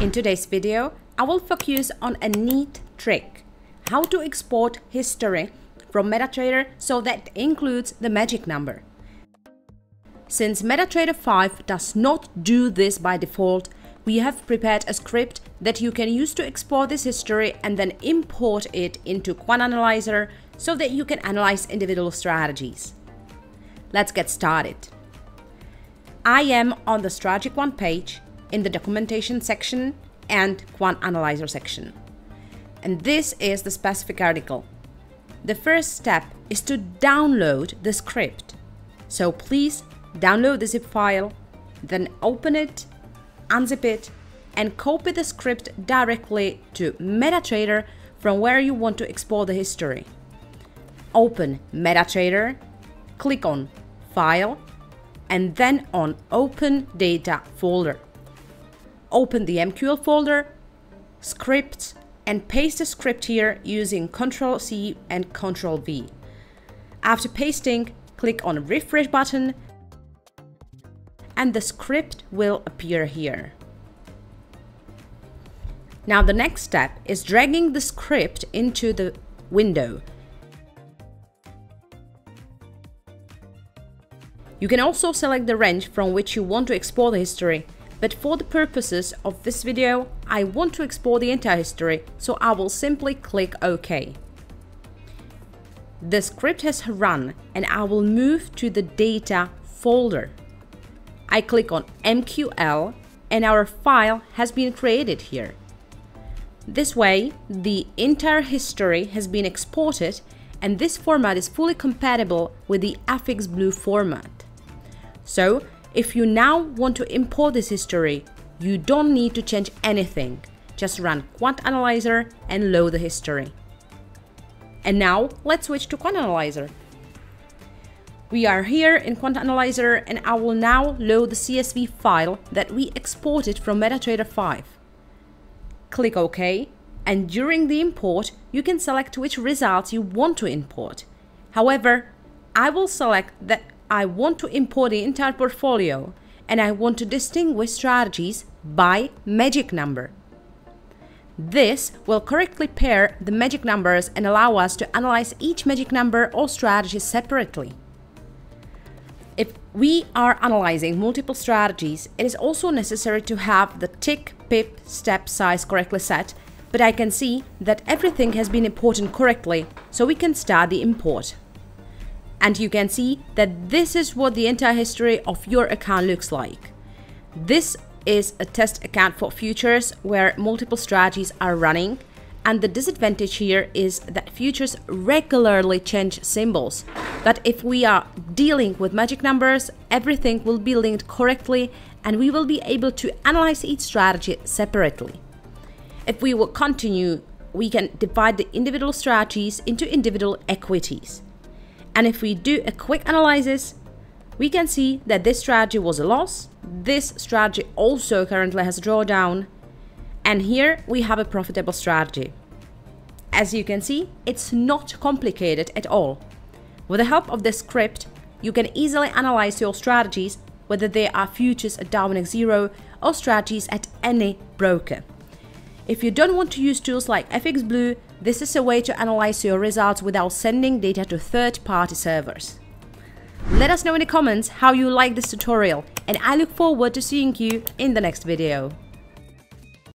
In today's video, I will focus on a neat trick, how to export history from MetaTrader so that includes the magic number. Since MetaTrader 5 does not do this by default, we have prepared a script that you can use to export this history and then import it into Quant Analyzer so that you can analyze individual strategies. Let's get started. I am on the Strategy Quant page in the documentation section and Quant Analyzer section. And this is the specific article. The first step is to download the script. So please download the zip file, then open it, unzip it, and copy the script directly to MetaTrader from where you want to export the history. Open MetaTrader, click on File, and then on Open Data folder. Open the MQL folder, Scripts, and paste the script here using Ctrl C and Ctrl V. After pasting, click on Refresh button and the script will appear here. Now the next step is dragging the script into the window. You can also select the range from which you want to export the history, but for the purposes of this video, I want to export the entire history, so I will simply click OK. The script has run and I will move to the data folder. I click on MQL and our file has been created here. This way, the entire history has been exported and this format is fully compatible with the FX Blue format. So, if you now want to import this history, you don't need to change anything. Just run Quant Analyzer and load the history. And now, let's switch to Quant Analyzer. We are here in Quant Analyzer and I will now load the CSV file that we exported from MetaTrader 5. Click OK and during the import you can select which results you want to import. However, I will select that I want to import the entire portfolio and I want to distinguish strategies by magic number. This will correctly pair the magic numbers and allow us to analyze each magic number or strategy separately. If we are analyzing multiple strategies, it is also necessary to have the tick, pip, step size correctly set, but I can see that everything has been imported correctly, so we can start the import. And you can see that this is what the entire history of your account looks like. This is a test account for futures where multiple strategies are running and the disadvantage here is that futures regularly change symbols. But if we are dealing with magic numbers, everything will be linked correctly and we will be able to analyze each strategy separately. If we will continue, we can divide the individual strategies into individual equities. And if we do a quick analysis, we can see that this strategy was a loss, this strategy also currently has a drawdown, and here we have a profitable strategy. As you can see, it's not complicated at all. With the help of this script, you can easily analyze your strategies, whether they are futures at Darwinex Zero or strategies at any broker. If you don't want to use tools like FX Blue, this is a way to analyze your results without sending data to third-party servers. Let us know in the comments how you like this tutorial and I look forward to seeing you in the next video.